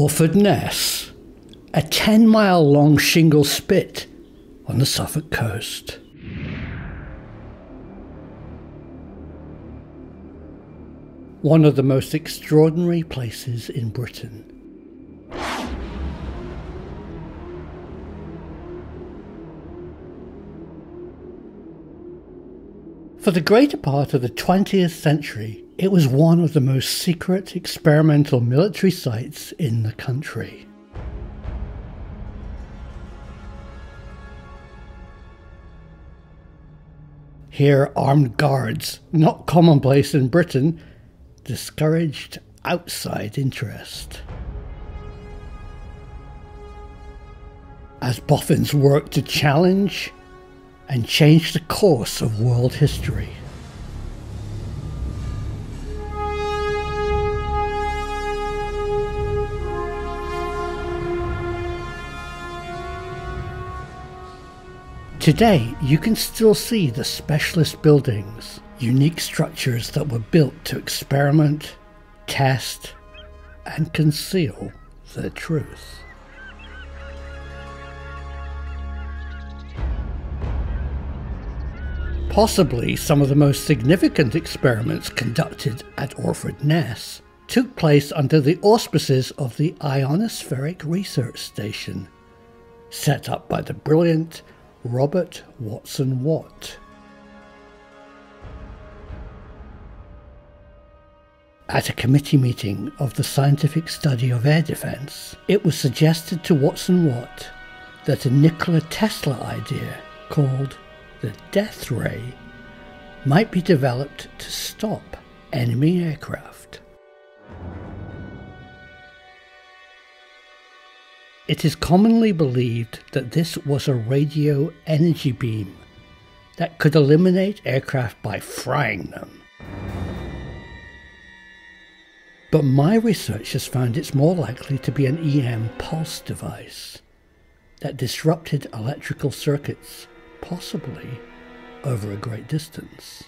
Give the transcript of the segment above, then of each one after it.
Orford Ness, a 10 mile long shingle spit on the Suffolk coast. One of the most extraordinary places in Britain. For the greater part of the 20th century, it was one of the most secret experimental military sites in the country. Here, armed guards, not commonplace in Britain, discouraged outside interest. As boffins worked to challenge and change the course of world history. Today, you can still see the specialist buildings, unique structures that were built to experiment, test, and conceal the truth. Possibly some of the most significant experiments conducted at Orford Ness took place under the auspices of the Ionospheric Research Station, set up by the brilliant Robert Watson Watt. At a committee meeting of the Scientific Study of Air Defence, it was suggested to Watson Watt that a Nikola Tesla idea called the death ray might be developed to stop enemy aircraft. It is commonly believed that this was a radio energy beam that could eliminate aircraft by frying them. But my research has found it's more likely to be an EM pulse device that disrupted electrical circuits possibly over a great distance.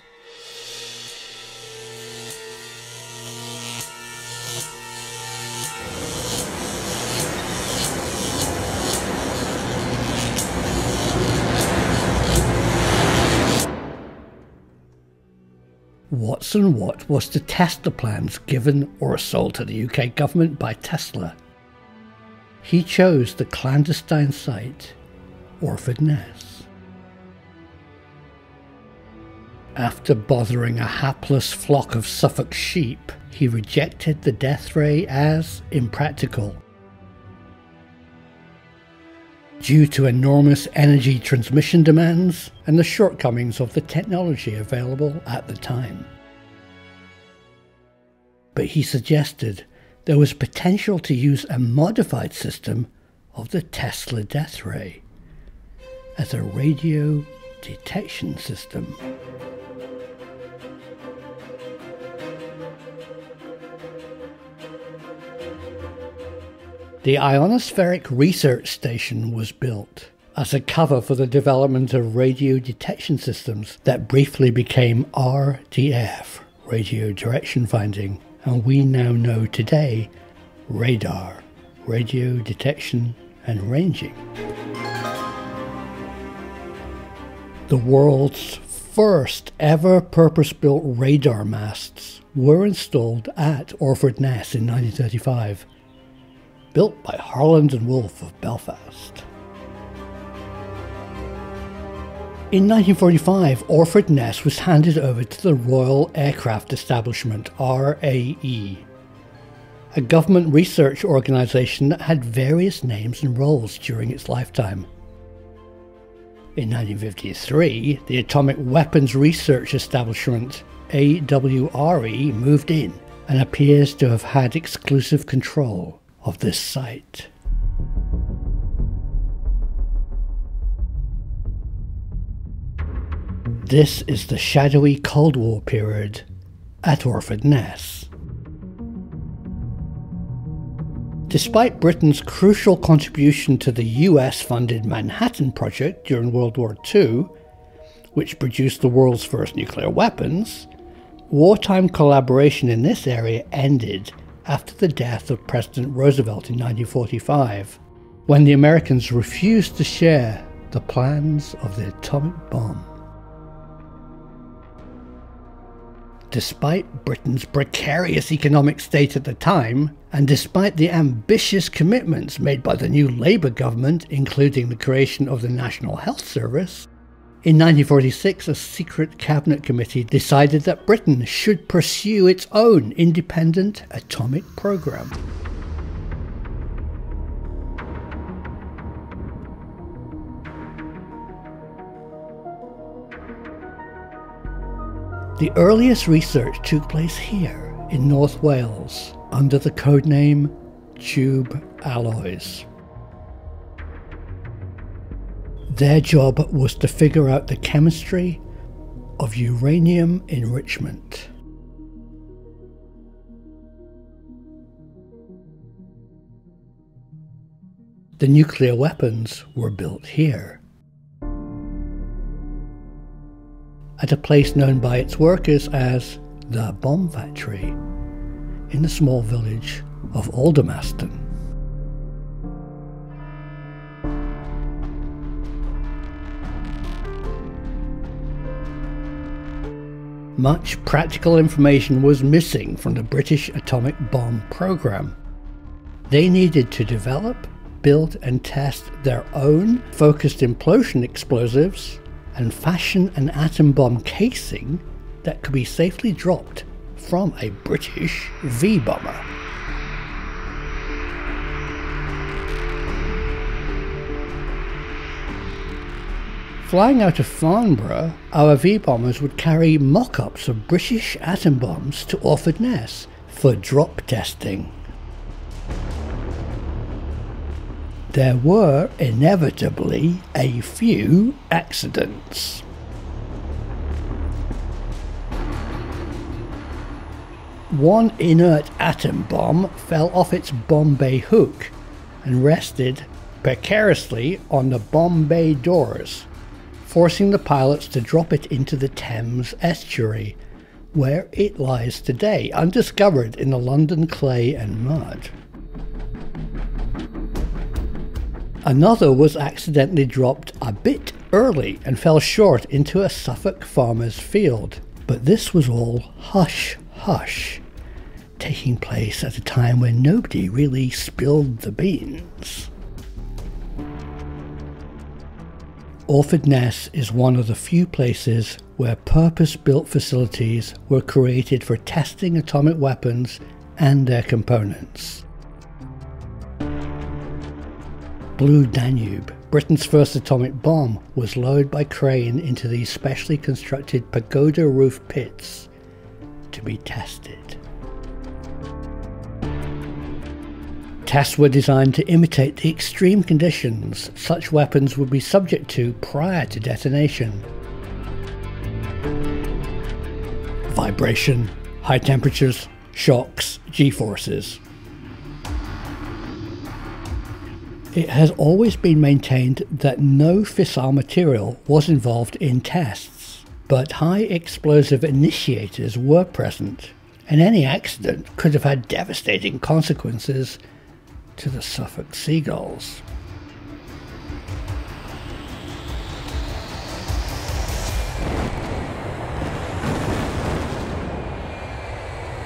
Watson Watt was to test the plans given or sold to the UK government by Tesla. He chose the clandestine site, Orford Ness. After bothering a hapless flock of Suffolk sheep, he rejected the death ray as impractical. Due to enormous energy transmission demands and the shortcomings of the technology available at the time. But he suggested there was potential to use a modified system of the Tesla death ray as a radio detection system. The Ionospheric Research Station was built as a cover for the development of radio detection systems that briefly became RDF, Radio Direction Finding, and we now know today radar, radio detection and ranging. The world's first ever purpose built radar masts were installed at Orford Ness in 1935 built by Harland and Wolff of Belfast. In 1945, Orford Ness was handed over to the Royal Aircraft Establishment, RAE, a government research organisation that had various names and roles during its lifetime. In 1953, the Atomic Weapons Research Establishment, AWRE, moved in and appears to have had exclusive control of this site. This is the shadowy Cold War period at Orford Ness. Despite Britain's crucial contribution to the US funded Manhattan Project during World War II, which produced the world's first nuclear weapons, wartime collaboration in this area ended after the death of President Roosevelt in 1945, when the Americans refused to share the plans of the atomic bomb. Despite Britain's precarious economic state at the time, and despite the ambitious commitments made by the new Labour government, including the creation of the National Health Service, in 1946 a secret cabinet committee decided that Britain should pursue its own independent atomic program. The earliest research took place here in North Wales under the codename Tube Alloys. Their job was to figure out the chemistry of uranium enrichment. The nuclear weapons were built here. at a place known by its workers as the Bomb Factory in the small village of Aldermaston. Much practical information was missing from the British atomic bomb program. They needed to develop, build, and test their own focused implosion explosives and fashion an atom bomb casing that could be safely dropped from a British V bomber. Flying out of Farnborough, our V bombers would carry mock ups of British atom bombs to Orford Ness for drop testing. there were inevitably a few accidents. One inert atom bomb fell off its bomb bay hook and rested precariously on the bomb bay doors, forcing the pilots to drop it into the Thames estuary, where it lies today, undiscovered in the London clay and mud. Another was accidentally dropped a bit early and fell short into a Suffolk farmer's field. But this was all hush hush, taking place at a time when nobody really spilled the beans. Orford Ness is one of the few places where purpose built facilities were created for testing atomic weapons and their components. Blue Danube, Britain's first atomic bomb, was lowered by crane into these specially constructed pagoda roof pits to be tested. Tests were designed to imitate the extreme conditions such weapons would be subject to prior to detonation. Vibration, high temperatures, shocks, g forces. It has always been maintained that no fissile material was involved in tests, but high explosive initiators were present, and any accident could have had devastating consequences to the Suffolk Seagulls.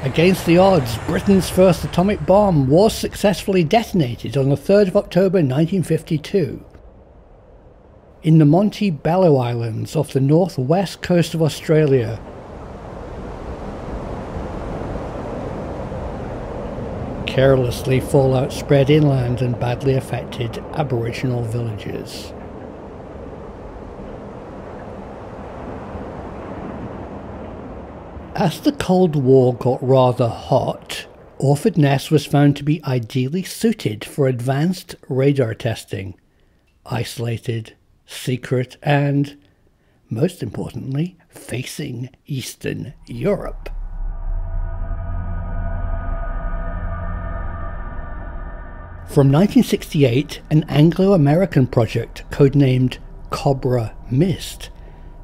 Against the odds, Britain's first atomic bomb was successfully detonated on the 3rd of October 1952. In the Montebello Islands off the northwest coast of Australia, carelessly fallout spread inland and badly affected Aboriginal villages. As the Cold War got rather hot, Orford Ness was found to be ideally suited for advanced radar testing. Isolated, secret, and, most importantly, facing Eastern Europe. From 1968, an Anglo American project codenamed Cobra Mist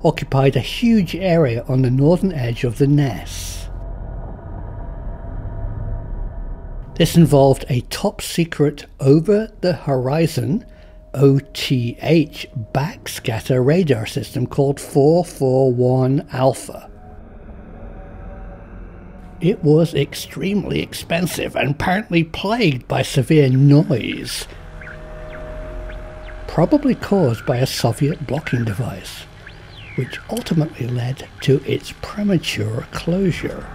occupied a huge area on the northern edge of the Ness. This involved a top secret over the horizon OTH backscatter radar system called 441 Alpha. It was extremely expensive and apparently plagued by severe noise, probably caused by a Soviet blocking device, which ultimately led to its premature closure.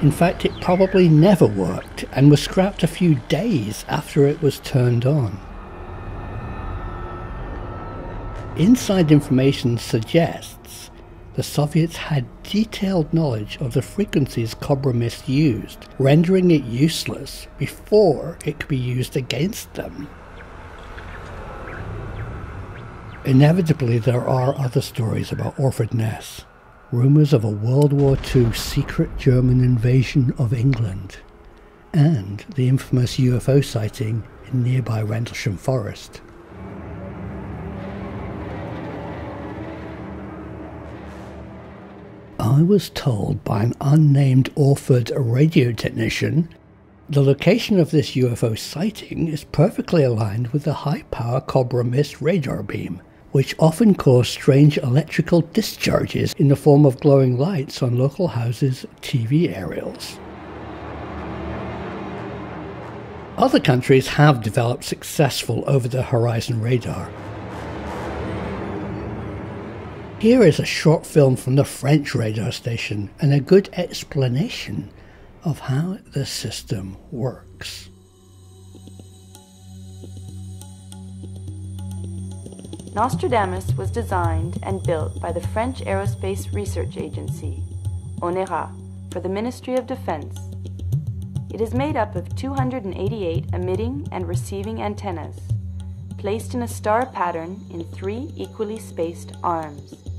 In fact, it probably never worked and was scrapped a few days after it was turned on. Inside information suggests the Soviets had detailed knowledge of the frequencies Cobra Mist used, rendering it useless before it could be used against them. Inevitably, there are other stories about Orford Ness rumours of a World War II secret German invasion of England, and the infamous UFO sighting in nearby Rendlesham Forest. I was told by an unnamed Orford radio technician the location of this UFO sighting is perfectly aligned with the high power Cobra Mist radar beam which often cause strange electrical discharges in the form of glowing lights on local houses' TV aerials. Other countries have developed successful over the horizon radar. Here is a short film from the French radar station and a good explanation of how the system works. Nostradamus was designed and built by the French Aerospace Research Agency, ONERA, for the Ministry of Defense. It is made up of 288 emitting and receiving antennas, placed in a star pattern in three equally spaced arms.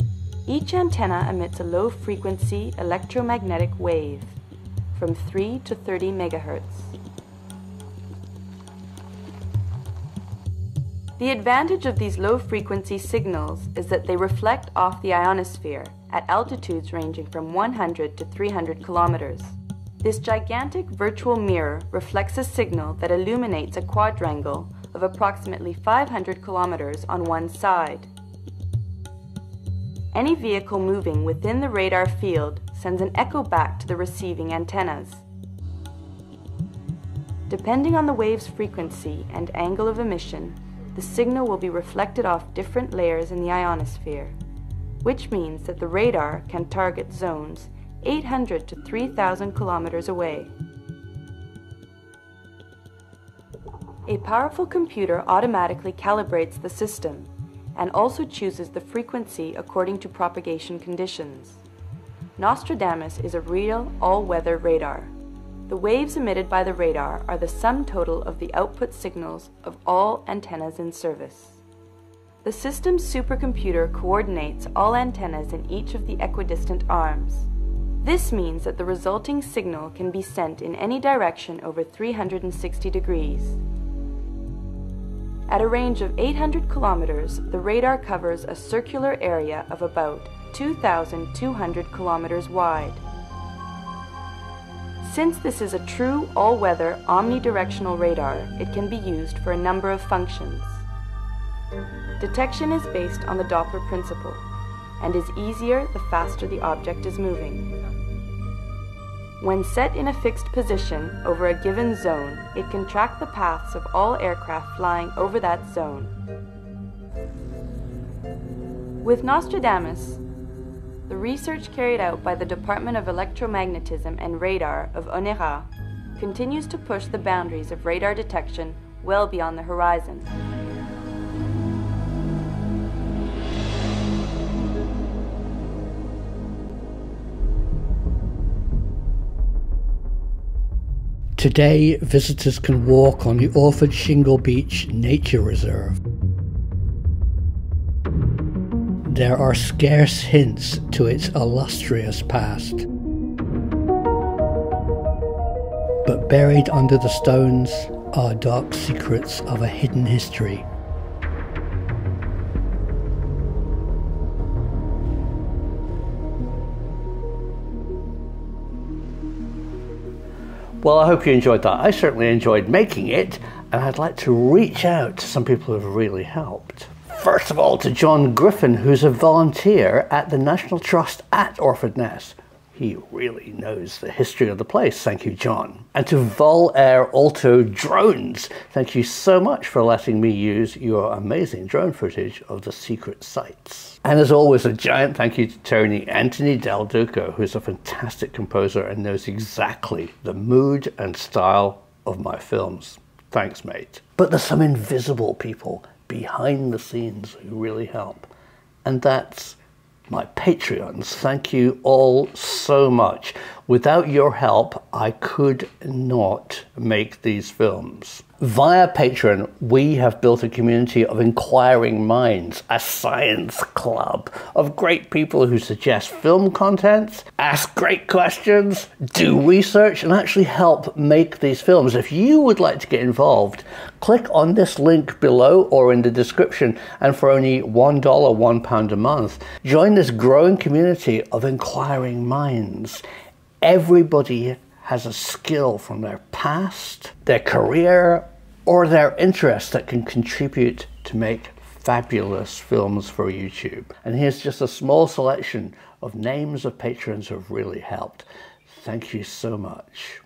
Each antenna emits a low frequency electromagnetic wave from 3 to 30 megahertz. The advantage of these low frequency signals is that they reflect off the ionosphere at altitudes ranging from 100 to 300 kilometers. This gigantic virtual mirror reflects a signal that illuminates a quadrangle of approximately 500 kilometers on one side. Any vehicle moving within the radar field sends an echo back to the receiving antennas. Depending on the wave's frequency and angle of emission, the signal will be reflected off different layers in the ionosphere, which means that the radar can target zones 800 to 3,000 kilometers away. A powerful computer automatically calibrates the system and also chooses the frequency according to propagation conditions. Nostradamus is a real all-weather radar. The waves emitted by the radar are the sum total of the output signals of all antennas in service. The system's supercomputer coordinates all antennas in each of the equidistant arms. This means that the resulting signal can be sent in any direction over 360 degrees. At a range of 800 kilometers, the radar covers a circular area of about 2,200 kilometers wide. Since this is a true all-weather omnidirectional radar, it can be used for a number of functions. Detection is based on the Doppler principle and is easier the faster the object is moving. When set in a fixed position over a given zone, it can track the paths of all aircraft flying over that zone. With Nostradamus, the research carried out by the Department of Electromagnetism and Radar of ONERA continues to push the boundaries of radar detection well beyond the horizon. Today, visitors can walk on the Orford Shingle Beach Nature Reserve. there are scarce hints to its illustrious past. But buried under the stones are dark secrets of a hidden history. Well, I hope you enjoyed that. I certainly enjoyed making it, and I'd like to reach out to some people who have really helped. First of all, to John Griffin, who's a volunteer at the National Trust at Orford Ness. He really knows the history of the place. Thank you, John. And to Vol Air Alto Drones, thank you so much for letting me use your amazing drone footage of the secret sites. And as always, a giant thank you to Tony Anthony Del Duca, who's a fantastic composer and knows exactly the mood and style of my films. Thanks, mate. But there's some invisible people behind the scenes who really help. And that's my Patreons. Thank you all so much. Without your help, I could not make these films. Via Patreon, we have built a community of inquiring minds, a science club of great people who suggest film contents, ask great questions, do research, and actually help make these films. If you would like to get involved, click on this link below or in the description, and for only $1, £1 a month, join this growing community of inquiring minds. Everybody has a skill from their past, their career, or their interest that can contribute to make fabulous films for YouTube. And here's just a small selection of names of patrons who have really helped. Thank you so much.